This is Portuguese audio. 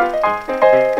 Música